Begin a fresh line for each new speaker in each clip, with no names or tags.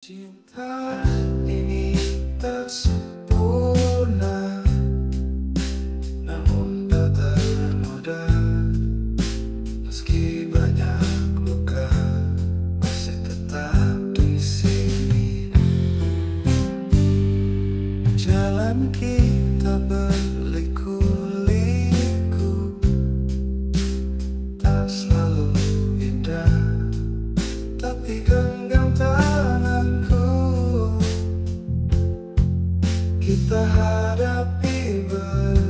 Cinta ini tak sempurna Namun tak ternoda Meski banyak luka Masih tetap di sini. Jalan kita berliku-liku Tak selalu indah. Tapi Kita hadapi bersama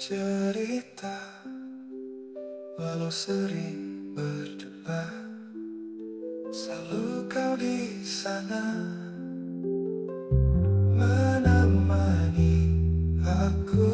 cerita walau sering berdebat selalu kau di sana menemani aku